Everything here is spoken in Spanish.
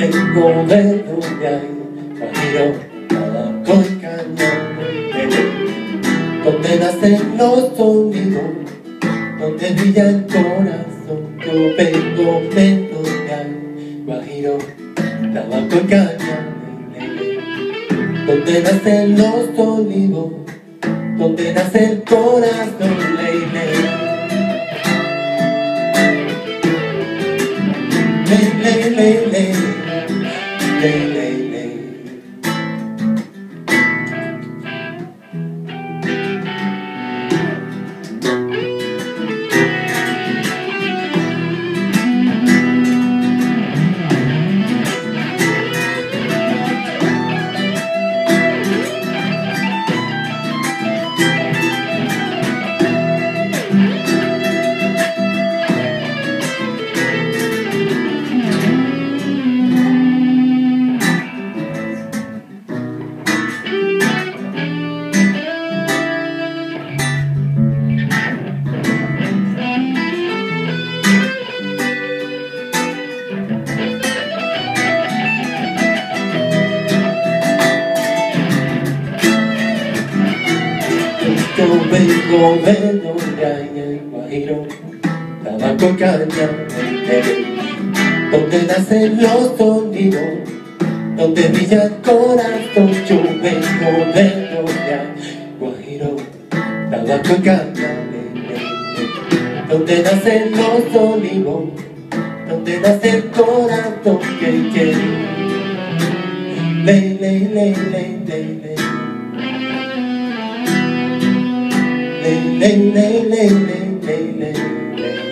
Vengo de donde hay Guajiro, tabaco y cañón Donde nacen los sonidos Donde brilla el corazón Yo vengo de hay Guajiro, tabaco y cañón Donde nacen los sonidos Donde nace el corazón Yo vengo de donde hay el guajiro, tabaco caña, donde nacen los sonidos, donde brilla el corazón. Yo vengo donde hay guajiro, tabaco caña, donde nacen los sonidos, donde nace el corazón. Que, que, le, le, le, le, le. Lay, lay, lay, lay, lay, lay, lay.